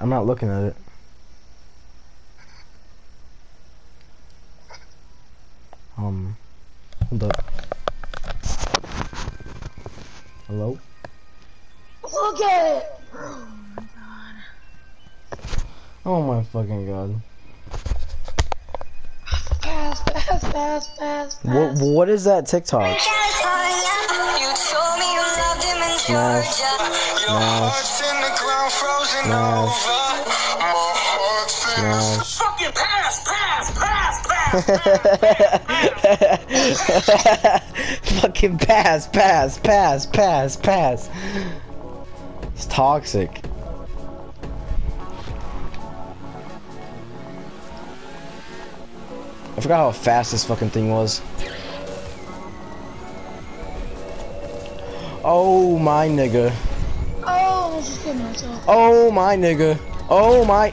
I'm not looking at it. Um, hold up. Hello? Look at it! Oh my fucking god. Pass, pass, pass, pass, What what is that TikTok? Smash. Smash. Smash. Smash. Fucking pass, pass, pass, pass. Fucking pass, pass, pass, pass, pass. It's toxic. I forgot how fast this fucking thing was. Oh my nigga. Oh, my nigga. Oh my.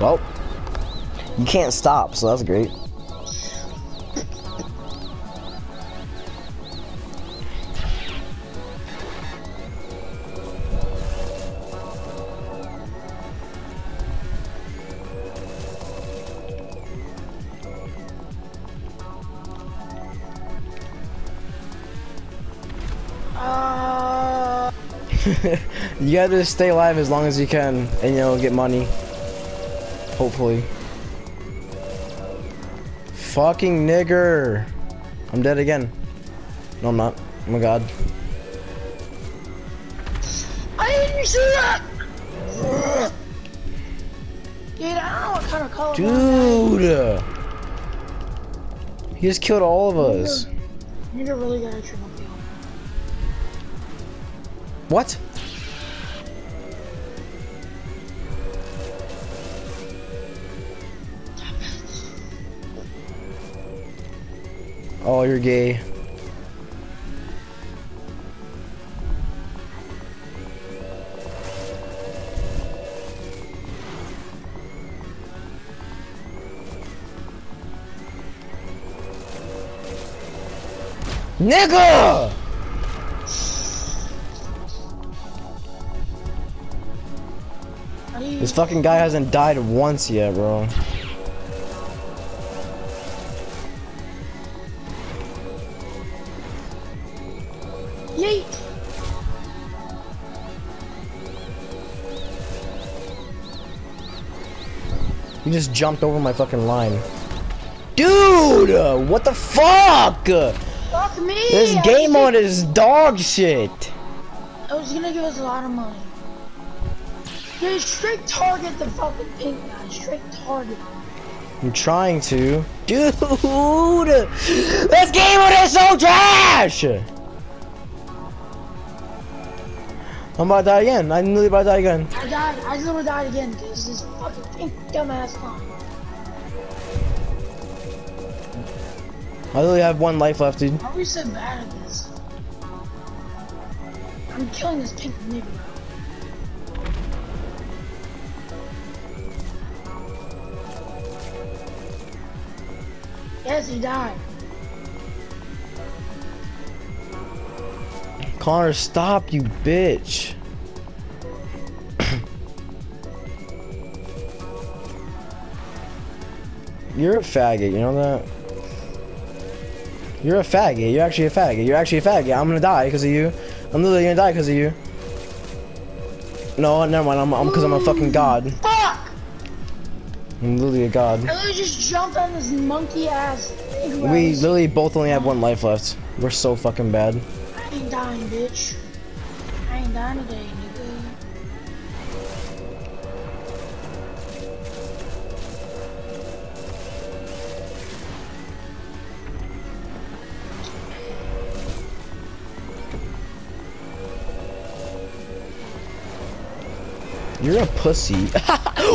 Well, you can't stop, so that's great. You gotta stay alive as long as you can and you know get money. Hopefully. Fucking nigger. I'm dead again. No i'm not. Oh my god. I didn't see that! Dude, I don't know what kind of color. dude! He just killed all of us. You really gotta trim up. The what oh you're gay Nigga! This fucking guy hasn't died once yet, bro. He just jumped over my fucking line. Dude! uh, What the fuck? Fuck me! This game mode is dog shit. I was gonna give us a lot of money. Dude, straight target the fucking pink guy. Straight target. I'm trying to. Dude! This game mode is so trash! I'm about to die again. I'm literally about to die again. I died. I just gonna die again because this fucking pink dumbass guy. I literally have one life left, dude. How are we so bad at this? I'm killing this pink nigga. Yes, he died. Connor, stop, you bitch. You're a faggot, you know that? You're a faggot. You're actually a faggot. You're actually a faggot. I'm gonna die because of you. I'm literally gonna die because of you. No, never mind. I'm because I'm, a fucking god. Fuck! I'm literally a god. I literally just jumped on this monkey ass thing. We literally both only have one life left. We're so fucking bad. Dying, bitch. I ain't dying today, nigga. You're a pussy.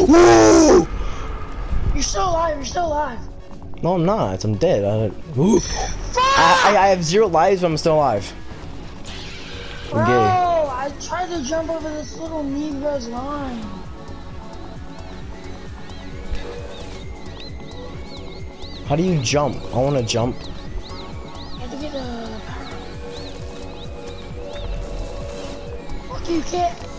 Woo! You're still alive. You're still alive. No, I'm not. I'm dead. I, Ooh. Fuck! I, I, I have zero lives, but I'm still alive. Bro, gay. I tried to jump over this little Negro's line. How do you jump? I want to jump. I had to get a power. Fuck you, kid.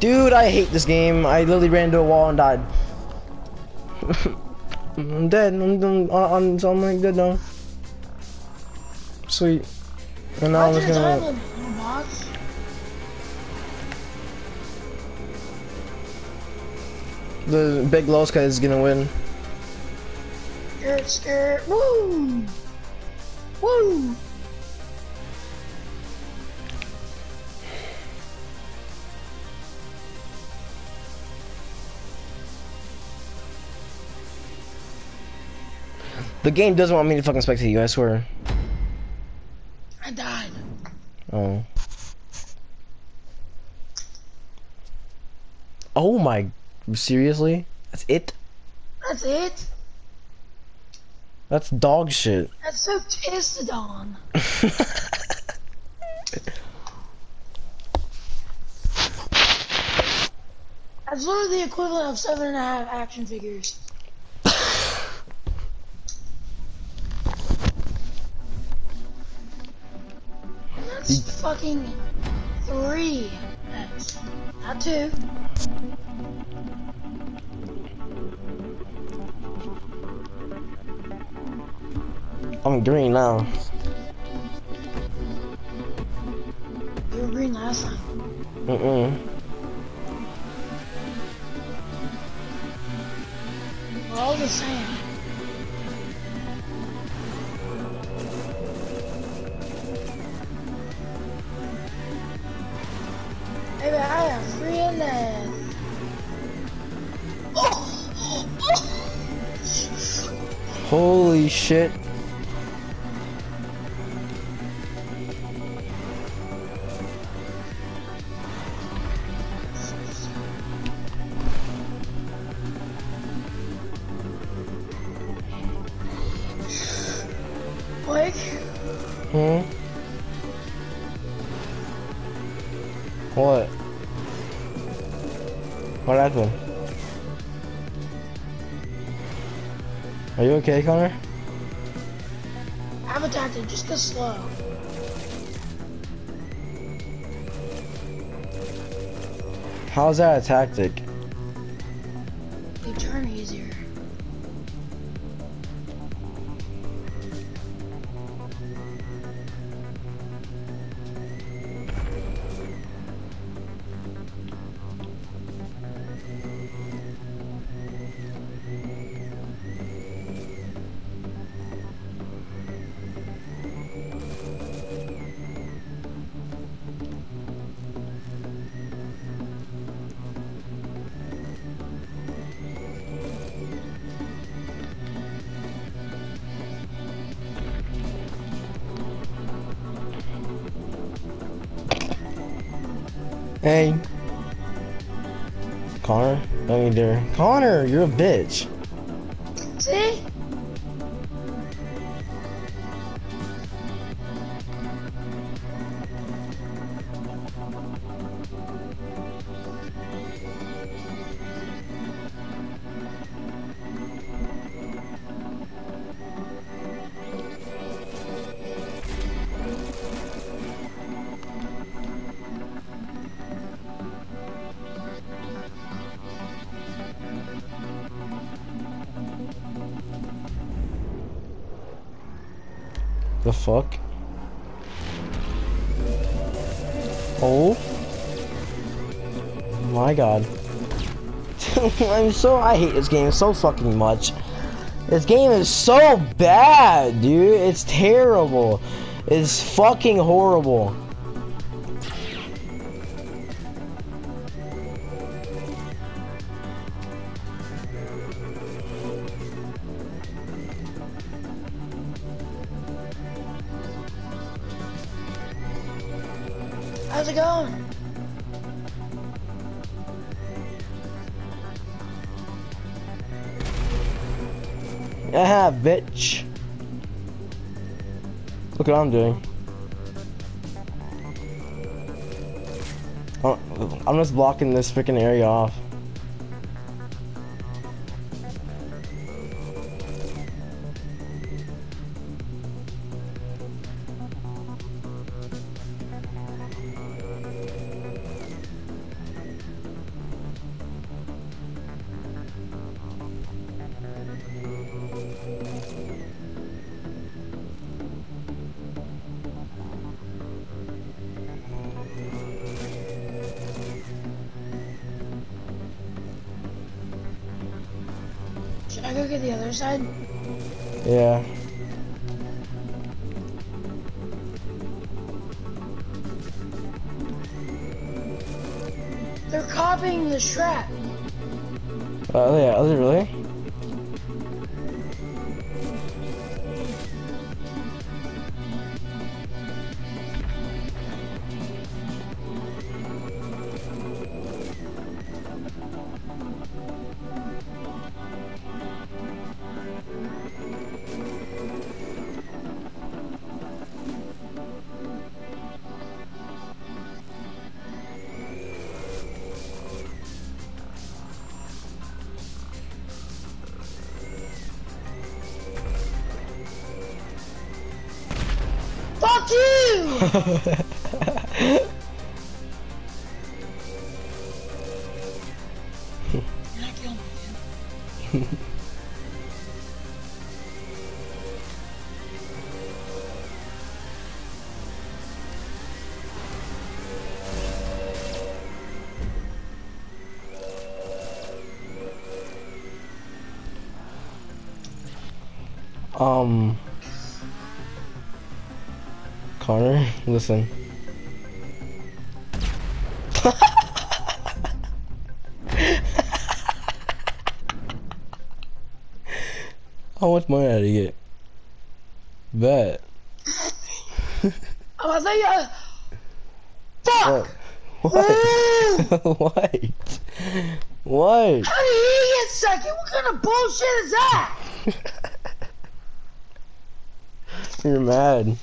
Dude, I hate this game. I literally ran into a wall and died. I'm dead. I'm, I'm on, on so I'm like dead now. Sweet. And now I'm just gonna. limit, little box. The big Loska is gonna win. Skirt, skirt. Woo! Woo! The game doesn't want me to fucking spectate you. I swear. I died. Oh. Oh my. Seriously? That's it? That's it. That's dog shit. That's so Tistodon. That's literally the equivalent of seven and a half action figures. Fucking three. Not two. I'm green now. You were green last time. Mm-mm. We're all the same. Oh, oh, Holy shit. Okay, Connor? have a tactic, just go slow. How's that a tactic? Hey. Connor? Don't you dare. Connor, you're a bitch. My god. I'm so I hate this game so fucking much. This game is so bad, dude. It's terrible. It's fucking horrible. What I'm doing. Oh, I'm just blocking this freaking area off. Oh yeah, is it really? Um. Connor, listen. How much money did he get? Bet. I thought you. uh, Fuck! What? What? What? How did he get second? What kind of bullshit is that? You're mad.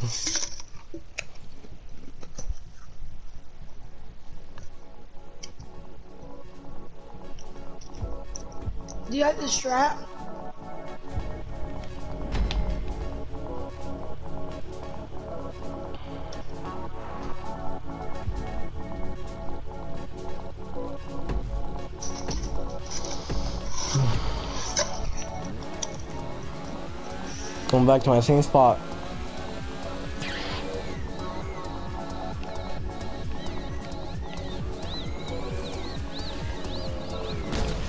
Do you like the strap? Going back to my same spot.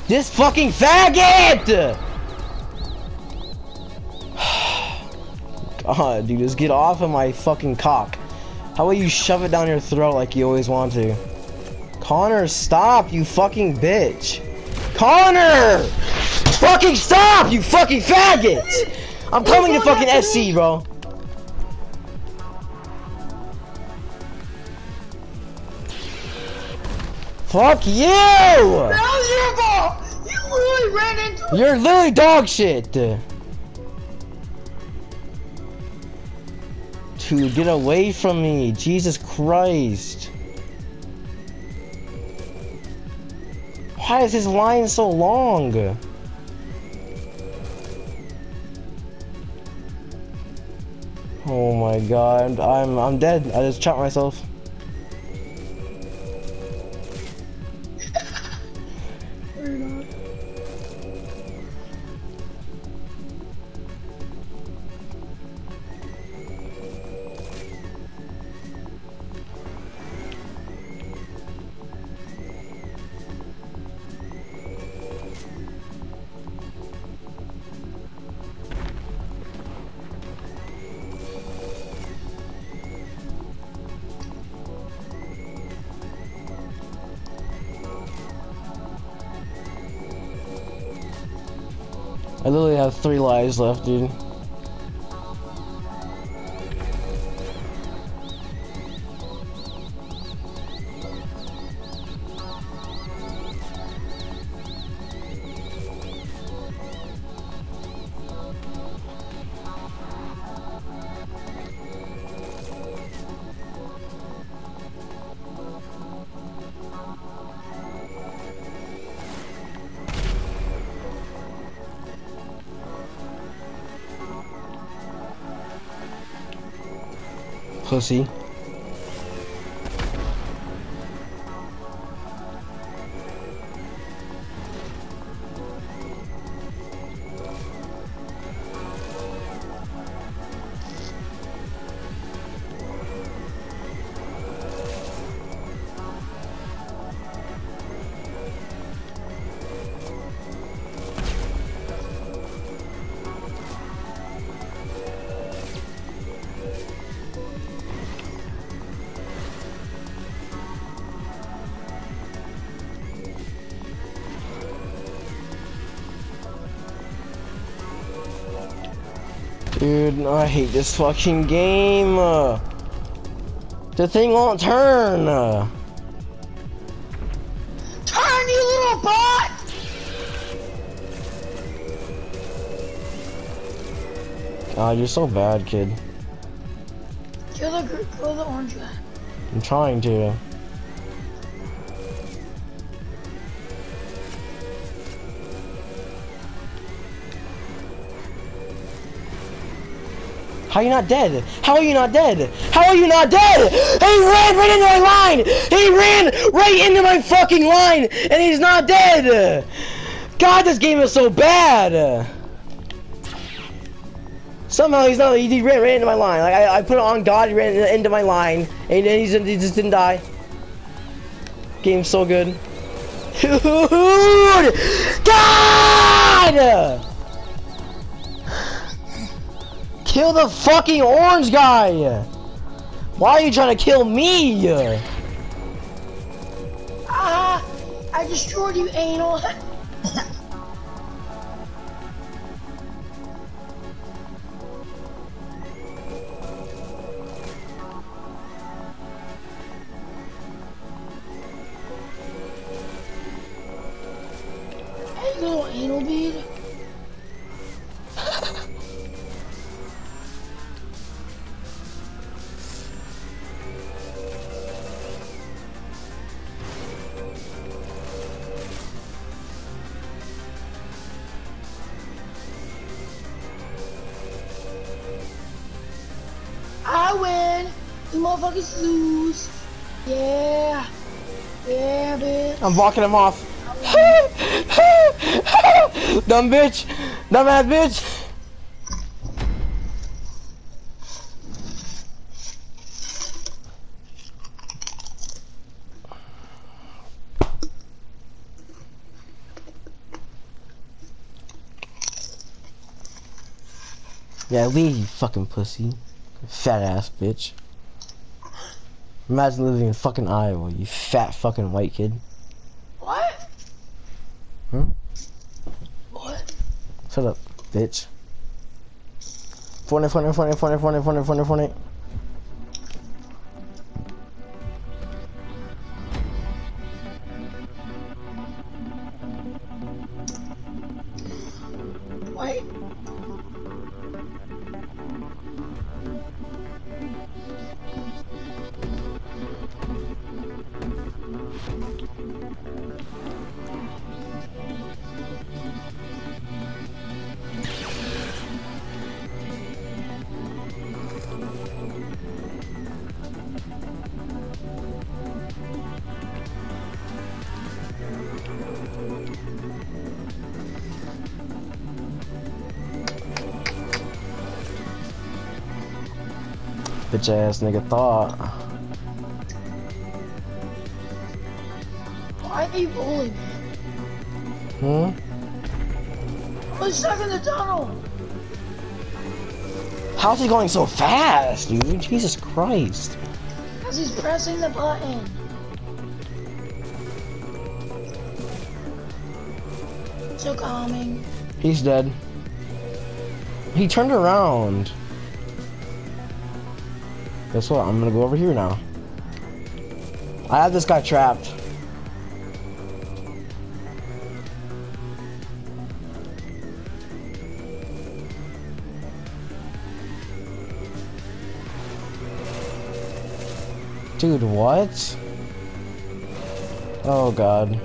This fucking faggot! God, dude, just get off of my fucking cock. How about you shove it down your throat like you always want to? Connor, stop, you fucking bitch. Connor! Fucking stop, you fucking faggot! I'm coming to fucking SC, bro. Fuck you! Ran into You're literally dog shit. Dude, get away from me. Jesus Christ. Why is his line so long? Oh my god, I'm I'm dead. I just chopped myself. Three lives left, dude. Pussy. Dude, I hate this fucking game. Uh, the thing won't turn. Uh, Turn, you little bot! God, you're so bad, kid. Kill the kill the orange guy. I'm trying to. How are you not dead? How are you not dead? How are you not dead? He ran right into my line! He ran right into my fucking line! And he's not dead! God, this game is so bad! Somehow he's not, he ran right into my line. Like, I, I put it on God, he ran into my line. And then he just didn't die. Game's so good. Dude! God! Kill the fucking orange guy! Why are you trying to kill me? Ah! I destroyed you, anal. little anal bead. Win. You motherfuckers lose. Yeah. Yeah, bitch. I'm walking him off. Dumb bitch! Dumbass bitch! Yeah, leave you fucking pussy. Fat ass bitch. Imagine living in fucking Iowa, you fat fucking white kid. What? Hmm? What? Shut up, bitch. Funny, funny, funny, funny, funny, funny, funny, Bitch ass nigga thought. Why are you bullying me? Hmm? I'm stuck in the tunnel. How's he going so fast, dude? Jesus Christ. Because he's pressing the button. So calming. He's dead. He turned around. Guess what? I'm gonna go over here now. I have this guy trapped. Dude, what? Oh god.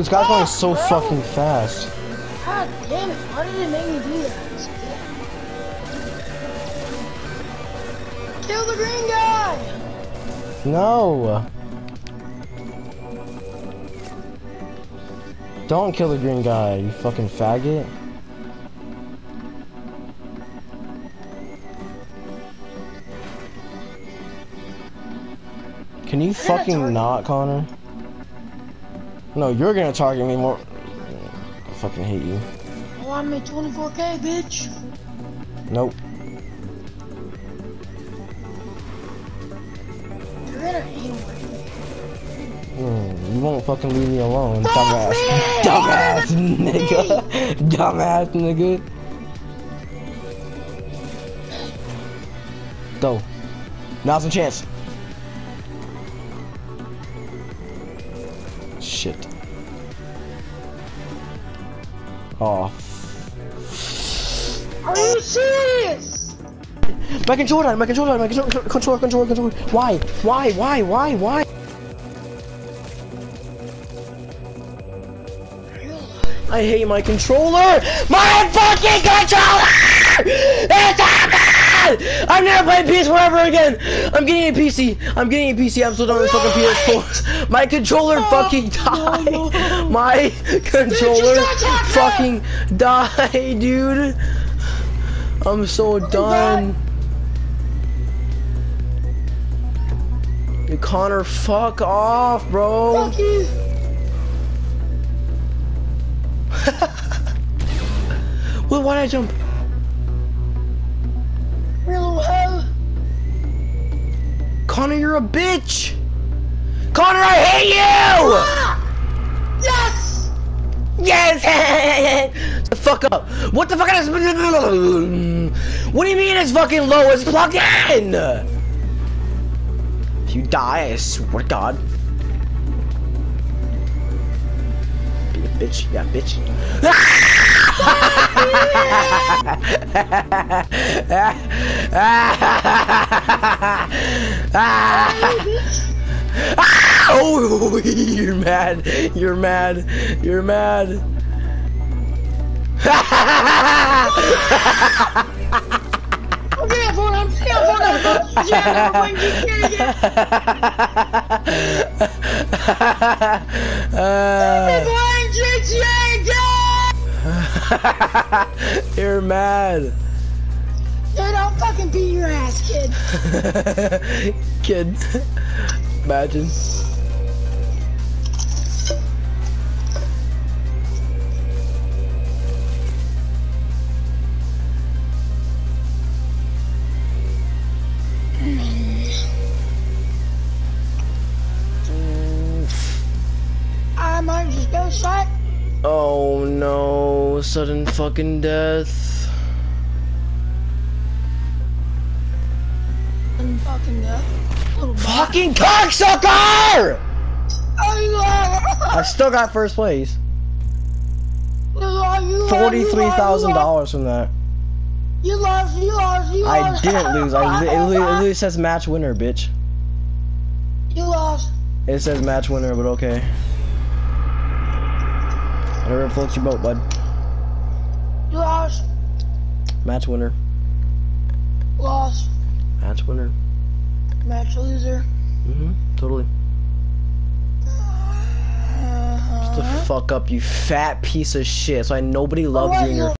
This guy's going so bro. fucking fast. God damn it, why did it make me do that? Kill the green guy! No! Don't kill the green guy, you fucking faggot. Can you fucking not, Connor? No, you're gonna target me more. I fucking hate you. Oh, I made 24k, bitch. Nope. You're gonna aim. Mm, you won't fucking leave me alone, Fuck dumbass. me! Dumbass nigga. Dumbass nigga. Go. Now's the chance. Shit. Oh. Are you serious? My controller, my controller, my controller, controller, controller, controller. Why? Why? Why? Why? Why? I hate my controller! My fucking controller! It's I'm never playing PS4 ever again! I'm getting a PC! I'm getting a PC, I'm so done with fucking PS4. My controller fucking died! no. My controller suck, fucking died, dude! I'm so done. Dude, Connor, fuck off, bro! Fuck you. Well, why'd I jump? Connor, you're a bitch! Connor, I hate you! Ah! Yes! Yes! the fuck up. What the fuck is What do you mean it's fucking low? It's plugged in! If you die, I swear to God. Be a bitch. Yeah, bitch. Oh, you're mad. You're mad. You're mad. You're mad. Dude, I'll fucking beat your ass, kid. Kid. Imagine. I might just go shot. Oh no, sudden fucking death. Fucking go. Fucking cocksucker! I still got first place. Forty-three thousand dollars from that. You lost, you lost, you lost. I didn't lose. I it literally says match winner, bitch. You lost. It says match winner, but okay. Whatever floats your boat, bud. You lost. Match winner. Lost. Match winner. Match loser. Mm-hmm. Totally. Uh-huh. Just to fuck up, you fat piece of shit. So I nobody loves you in your